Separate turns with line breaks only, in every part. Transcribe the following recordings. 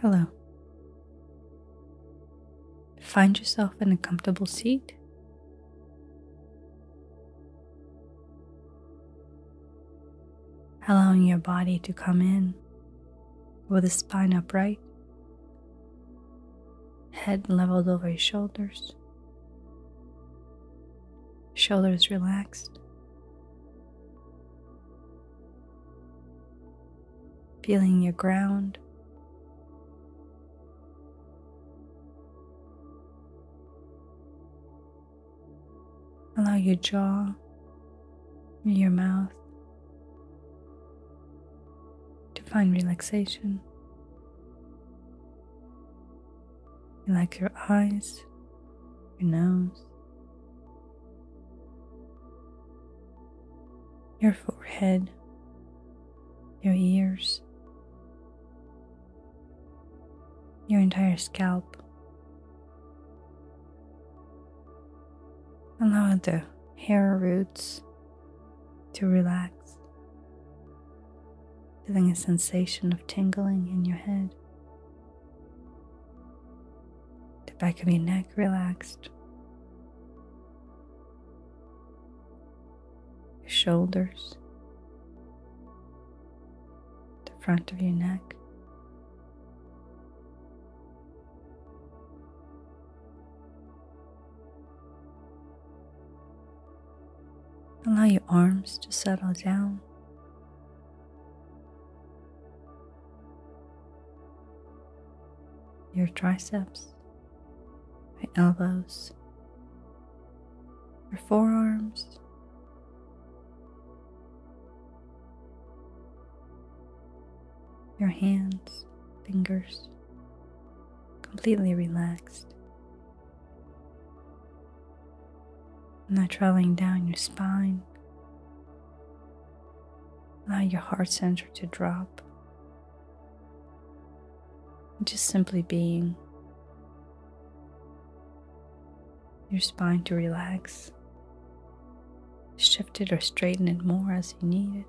Hello. Find yourself in a comfortable seat. Allowing your body to come in with the spine upright, head leveled over your shoulders, shoulders relaxed. Feeling your ground Allow your jaw, your mouth to find relaxation. Relax your eyes, your nose, your forehead, your ears, your entire scalp. Allow the hair roots to relax, feeling a sensation of tingling in your head. The back of your neck relaxed, your shoulders, the front of your neck. Allow your arms to settle down. Your triceps, your elbows, your forearms, your hands, fingers, completely relaxed. Now traveling down your spine. Allow your heart center to drop. Just simply being. Your spine to relax. Shift it or straighten it more as you need it.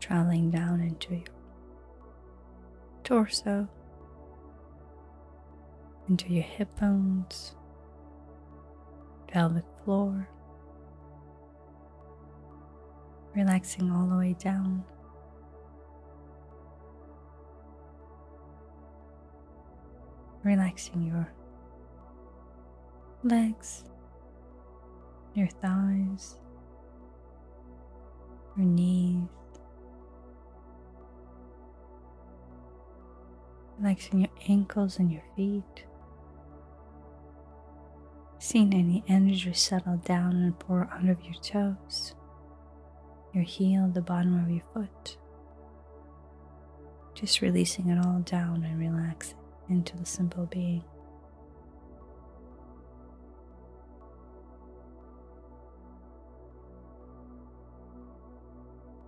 Traveling down into your torso into your hip bones, pelvic floor, relaxing all the way down. Relaxing your legs, your thighs, your knees, relaxing your ankles and your feet. Seeing any energy settle down and pour under your toes, your heel, the bottom of your foot. Just releasing it all down and relaxing into the simple being.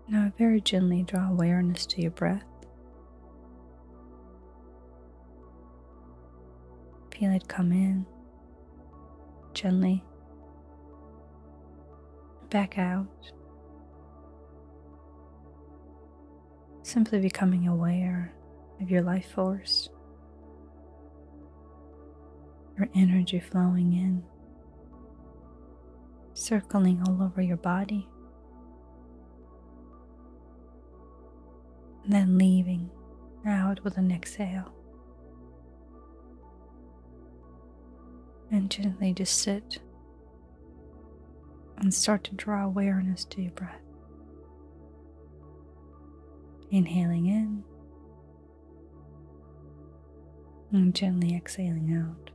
Now, very gently draw awareness to your breath. Feel it come in gently back out. Simply becoming aware of your life force, your energy flowing in, circling all over your body, and then leaving out with an exhale. And gently just sit and start to draw awareness to your breath. Inhaling in and gently exhaling out.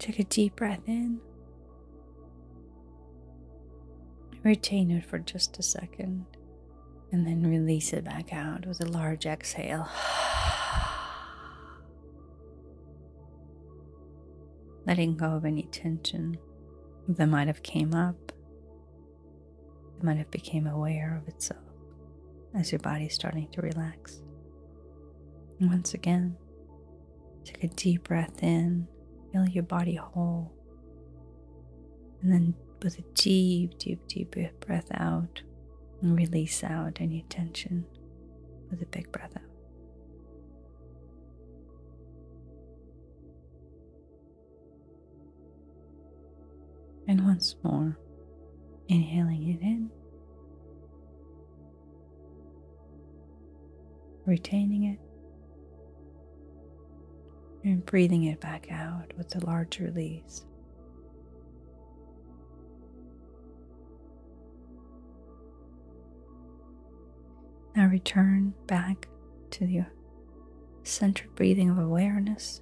Take a deep breath in. Retain it for just a second and then release it back out with a large exhale. Letting go of any tension that might have came up, might have became aware of itself as your body's starting to relax. And once again, Take a deep breath in, feel your body whole. And then with a deep, deep, deep breath out, and release out any tension with a big breath out. And once more, inhaling it in, retaining it, and breathing it back out with a large release. Now return back to your centered breathing of awareness.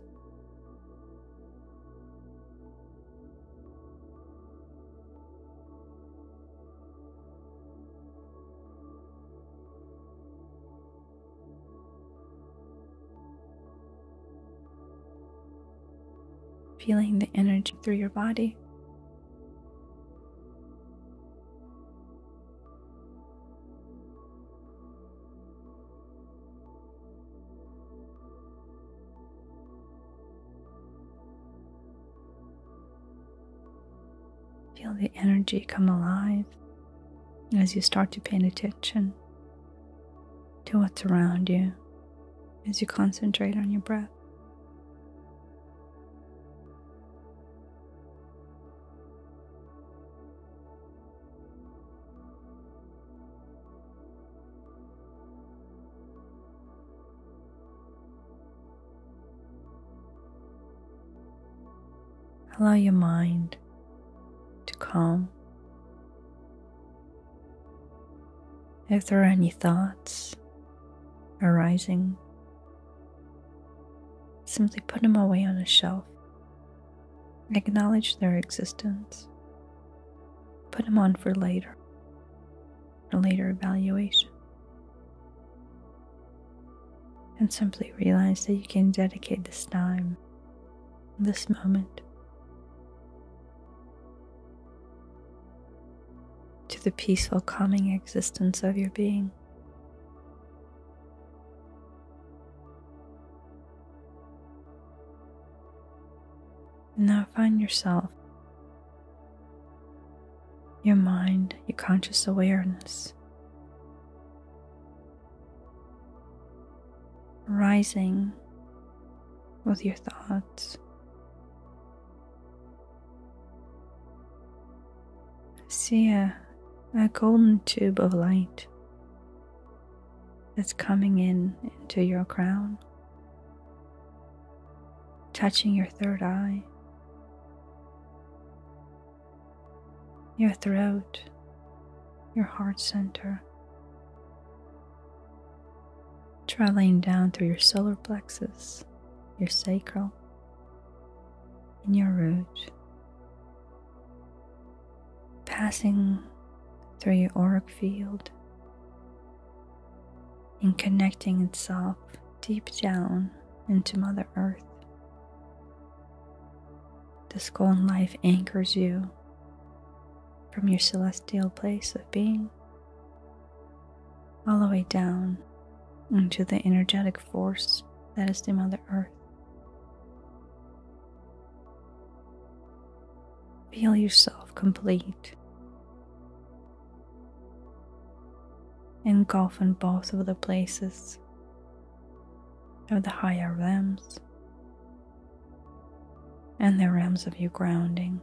Feeling the energy through your body. Energy come alive as you start to pay attention to what's around you as you concentrate on your breath. Allow your mind to calm. If there are any thoughts arising, simply put them away on a shelf. Acknowledge their existence. Put them on for later, a later evaluation. And simply realize that you can dedicate this time, this moment, the peaceful, calming existence of your being. Now find yourself, your mind, your conscious awareness rising with your thoughts. See a a golden tube of light that's coming in into your crown, touching your third eye, your throat, your heart center, traveling down through your solar plexus, your sacral, and your root, passing through your auric field and connecting itself deep down into Mother Earth. This golden life anchors you from your celestial place of being all the way down into the energetic force that is the Mother Earth. Feel yourself complete engulf in both of the places of the higher realms and the realms of your grounding.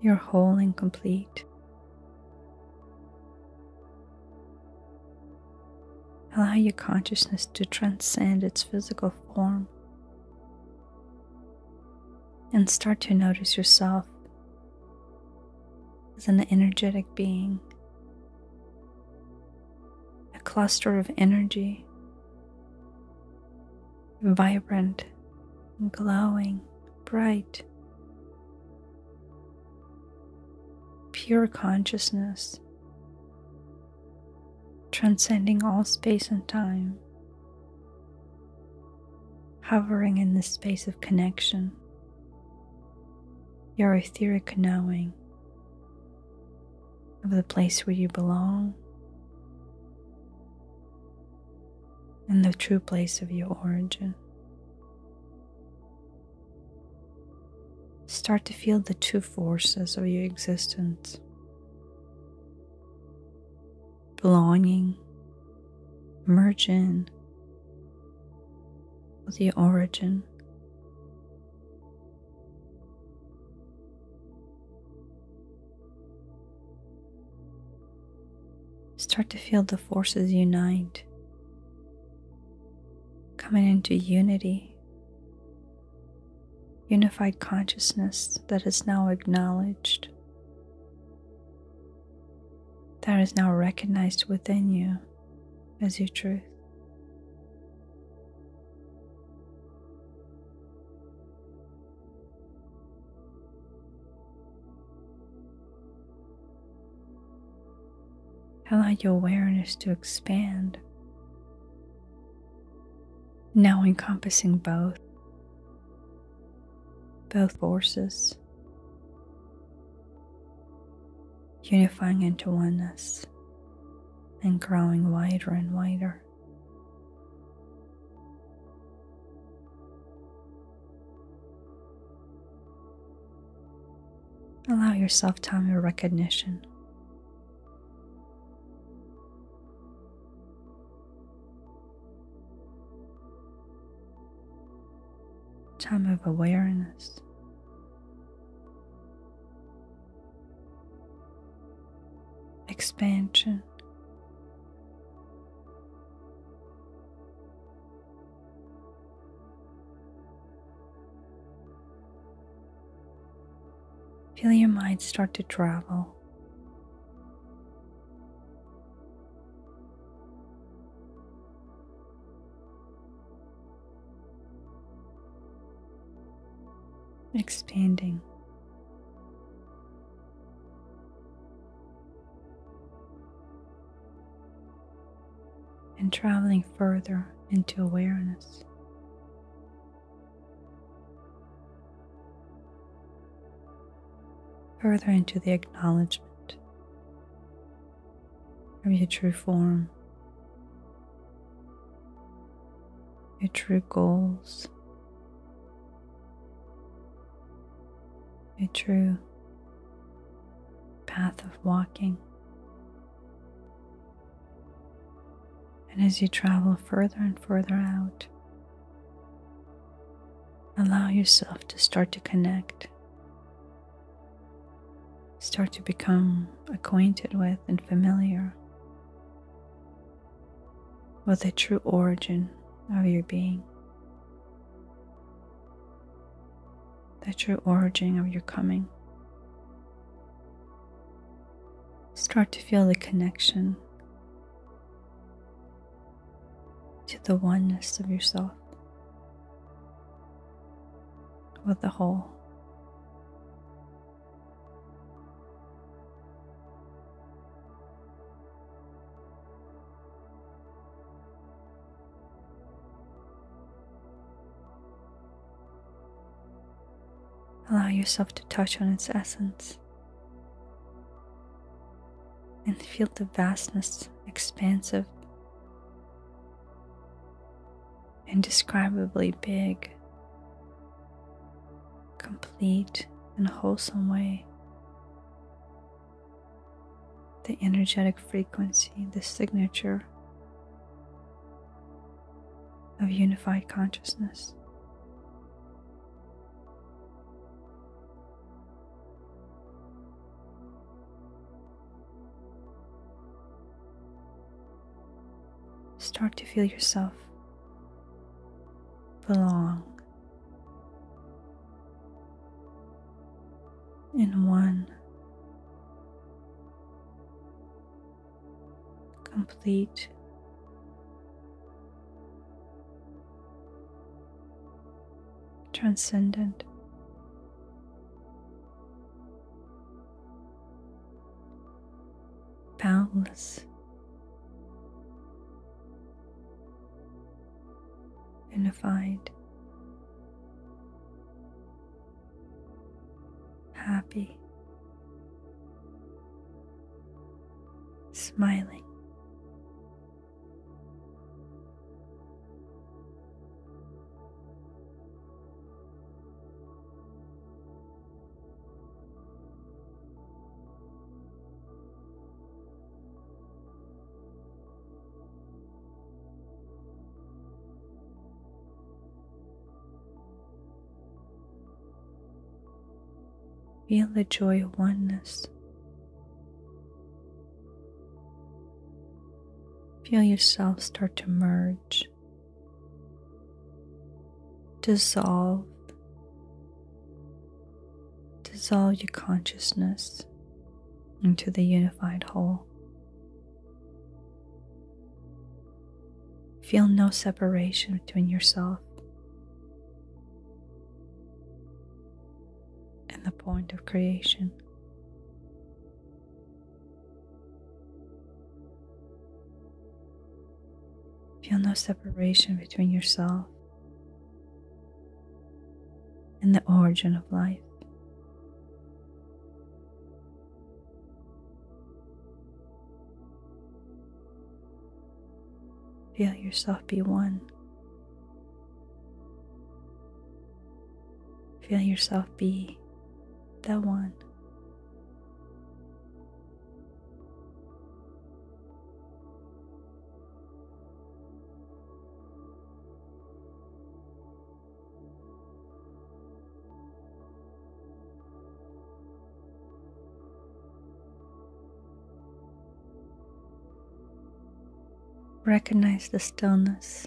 You're whole and complete. Allow your consciousness to transcend its physical form and start to notice yourself as an energetic being, a cluster of energy, vibrant, glowing, bright, pure consciousness, transcending all space and time, hovering in the space of connection, your etheric knowing of the place where you belong, and the true place of your origin. Start to feel the two forces of your existence belonging, merge in with your origin. Start to feel the forces unite, coming into unity, unified consciousness that is now acknowledged, that is now recognized within you as your truth. Allow your awareness to expand, now encompassing both, both forces, unifying into oneness and growing wider and wider. Allow yourself time of recognition. Time of awareness. Expansion. Feel your mind start to travel. Expanding. And traveling further into awareness. Further into the acknowledgement of your true form, your true goals. A true path of walking. And as you travel further and further out, allow yourself to start to connect, start to become acquainted with and familiar with the true origin of your being. The true origin of your coming. Start to feel the connection to the oneness of yourself with the whole. Allow yourself to touch on its essence and feel the vastness, expansive, indescribably big, complete, and wholesome way. The energetic frequency, the signature of unified consciousness. Start to feel yourself belong in one complete transcendent boundless unified, happy, smiling, Feel the joy of oneness. Feel yourself start to merge, dissolve, dissolve your consciousness into the unified whole. Feel no separation between yourself point of creation. Feel no separation between yourself and the origin of life. Feel yourself be one. Feel yourself be the one. Recognize the stillness,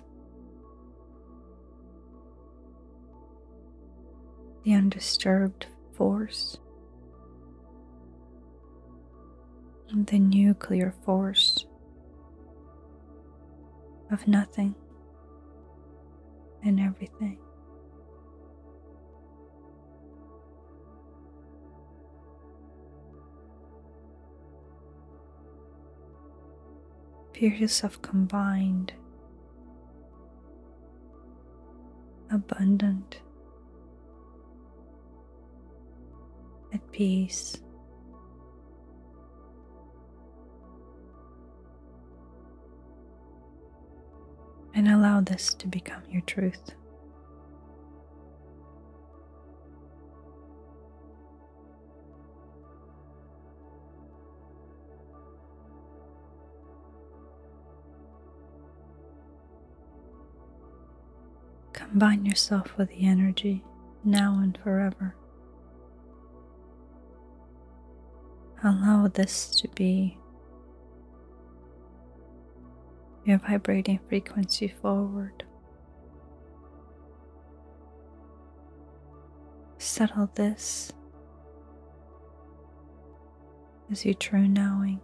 the undisturbed force, and the nuclear force of nothing and everything. Feel yourself combined, abundant, at peace. And allow this to become your truth. Combine yourself with the energy now and forever. Allow this to be your vibrating frequency forward. Settle this as your true knowing.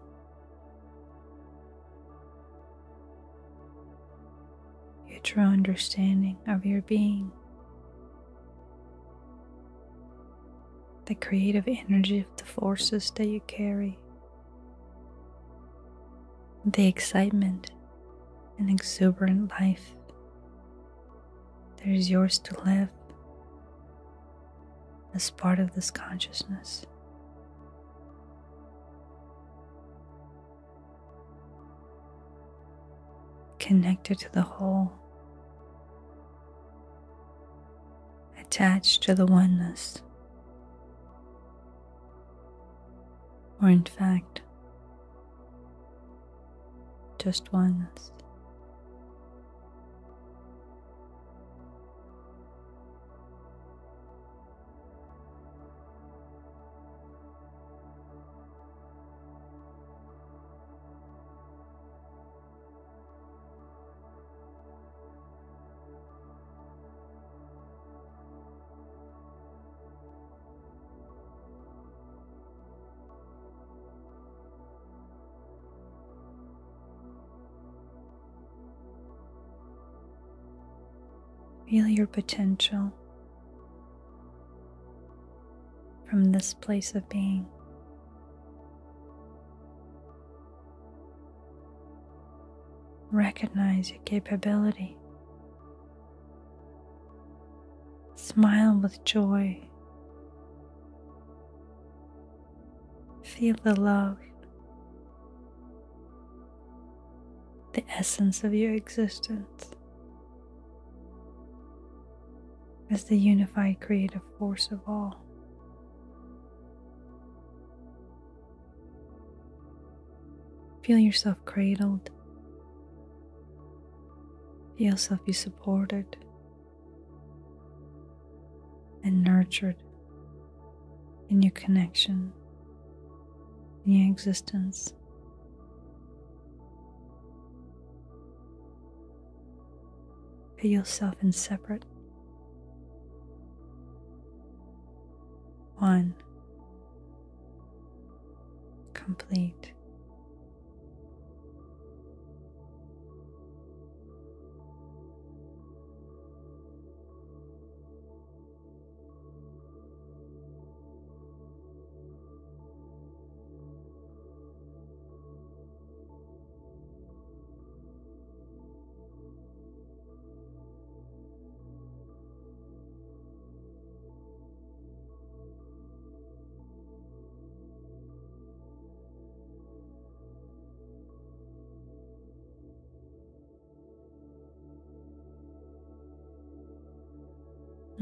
Your true understanding of your being. The creative energy of the forces that you carry, the excitement and exuberant life that is yours to live as part of this consciousness. Connected to the whole, attached to the oneness. Or in fact, just oneness. Feel your potential from this place of being. Recognize your capability. Smile with joy. Feel the love, the essence of your existence. As the unified creative force of all. Feel yourself cradled. Feel yourself be supported and nurtured in your connection, in your existence. Feel yourself in One. Complete.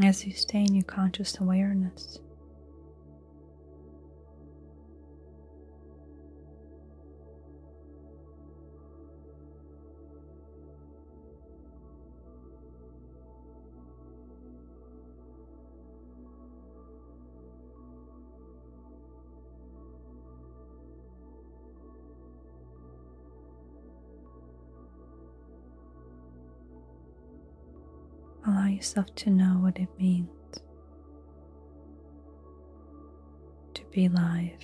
As you stay in your conscious awareness. Yourself to know what it means to be live.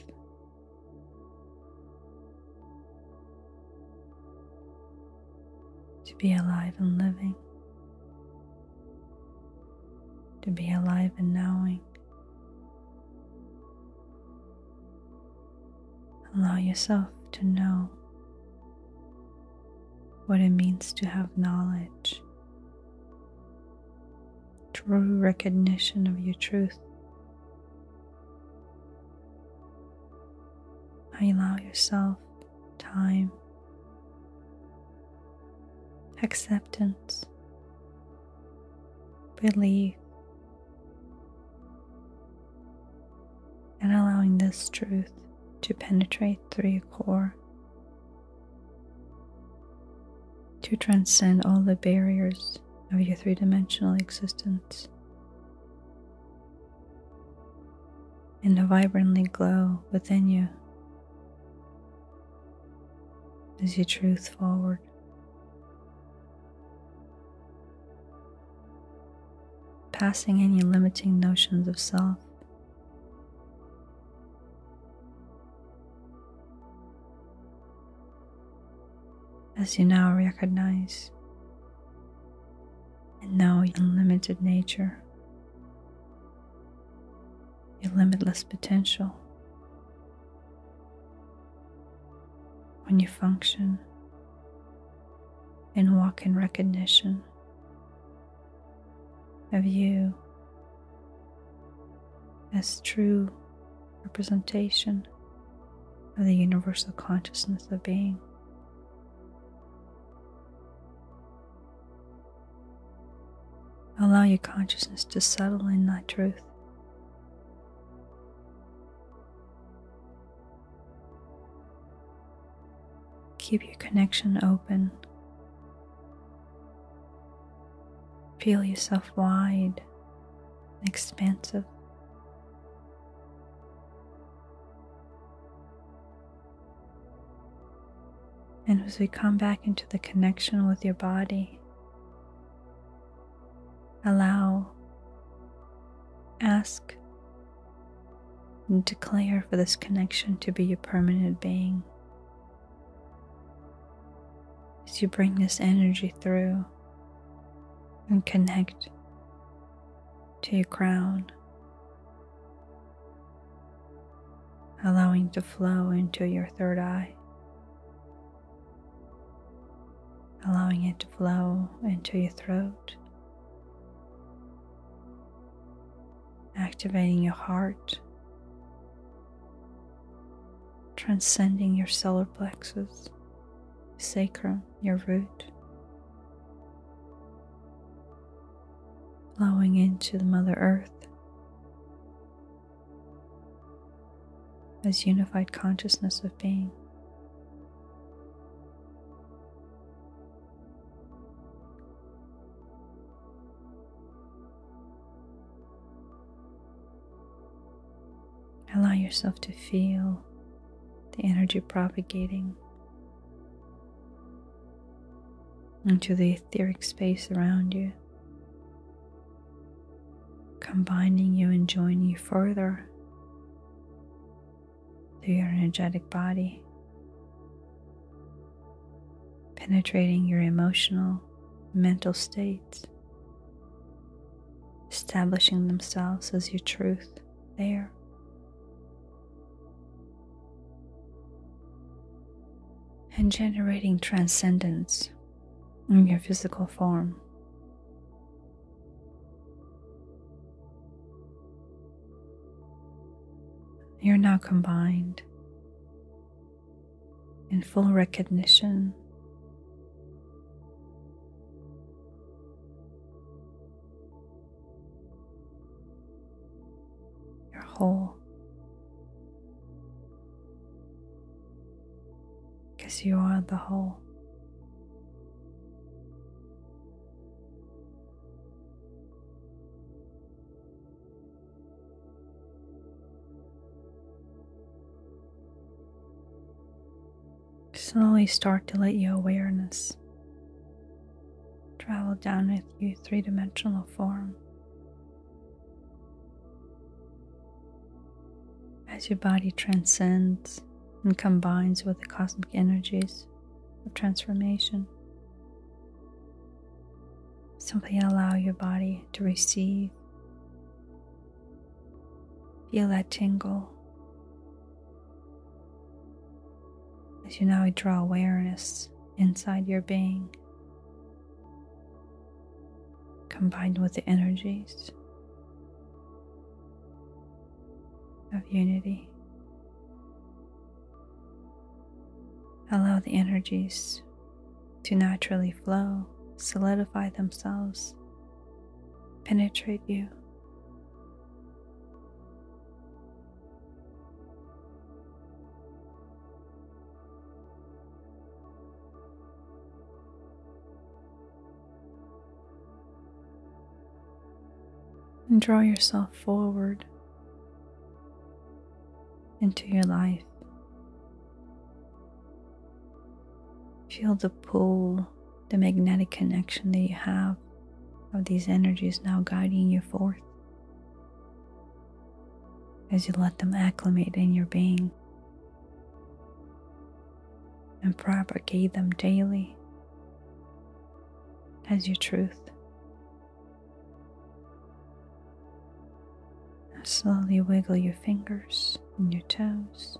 To be alive and living. To be alive and knowing. Allow yourself to know what it means to have knowledge true recognition of your truth. I allow yourself time, acceptance, belief, and allowing this truth to penetrate through your core, to transcend all the barriers of your three dimensional existence and to vibrantly glow within you as you truth forward. Passing any limiting notions of self. As you now recognize and know your unlimited nature, your limitless potential. When you function and walk in recognition of you as true representation of the universal consciousness of being. Allow your consciousness to settle in that truth. Keep your connection open. Feel yourself wide and expansive. And as we come back into the connection with your body, allow, ask, and declare for this connection to be your permanent being. As you bring this energy through and connect to your crown, allowing to flow into your third eye. allowing it to flow into your throat, activating your heart, transcending your solar plexus, sacrum, your root, flowing into the Mother Earth as unified consciousness of being. Yourself to feel the energy propagating into the etheric space around you, combining you and joining you further through your energetic body, penetrating your emotional, mental states, establishing themselves as your truth there. And generating transcendence in your physical form. You're now combined in full recognition. You're whole. Because you are the whole. Slowly start to let your awareness travel down with you three dimensional form. As your body transcends and combines with the cosmic energies of transformation, simply allow your body to receive. Feel that tingle as you now draw awareness inside your being, combined with the energies of unity. Allow the energies to naturally flow, solidify themselves, penetrate you. and draw yourself forward into your life. Feel the pull, the magnetic connection that you have of these energies now guiding you forth as you let them acclimate in your being and propagate them daily as your truth. Slowly wiggle your fingers and your toes.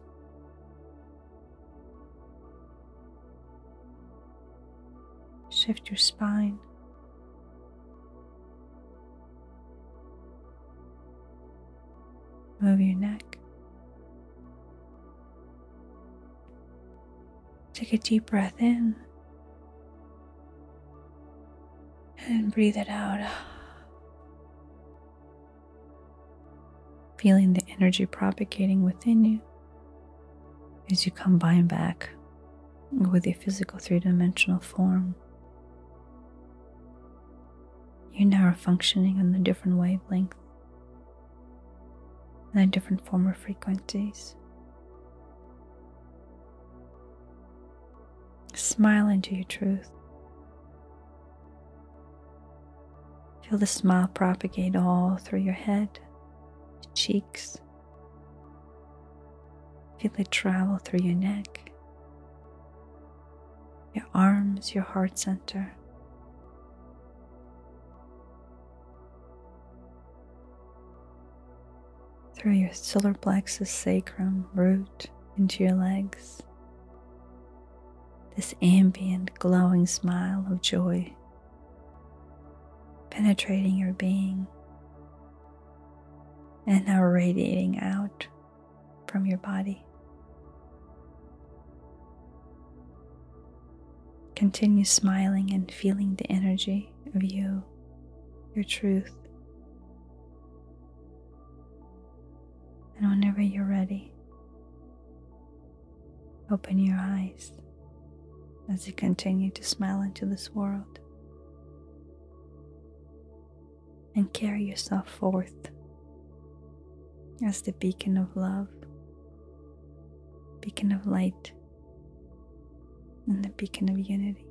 Shift your spine. Move your neck. Take a deep breath in and breathe it out. feeling the energy propagating within you as you combine back with your physical three dimensional form. You now functioning on a different wavelength and a different form of frequencies. Smile into your truth. Feel the smile propagate all through your head your cheeks. Feel it travel through your neck, your arms, your heart center. Through your solar plexus, sacrum, root, into your legs. This ambient, glowing smile of joy penetrating your being and now radiating out from your body. Continue smiling and feeling the energy of you, your truth. And whenever you're ready, open your eyes as you continue to smile into this world and carry yourself forth as the beacon of love beacon of light and the beacon of unity.